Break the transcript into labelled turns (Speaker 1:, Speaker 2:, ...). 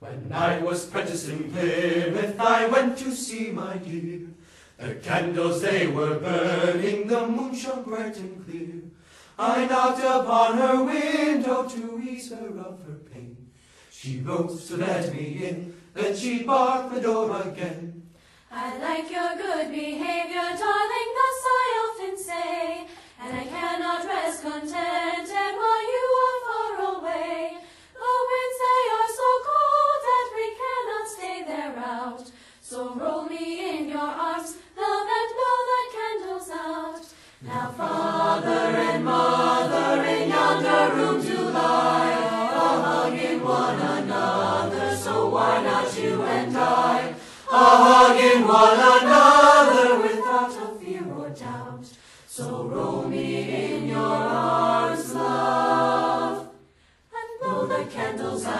Speaker 1: When I was prentice in Plymouth, I went to see my dear. The candles they were burning, the moon shone bright and clear. I knocked upon her window to ease her of her pain. She rose to let me in, then she barred the door again.
Speaker 2: I like your good behavior, darling, thus I often say, and I cannot rest contented out. So roll me in your arms, love and blow the candles out. Now father and mother in yonder room do lie, all hugging one another, so why not you and I? All hugging one another without a fear or doubt. So roll me in your arms, love, and blow the candles out.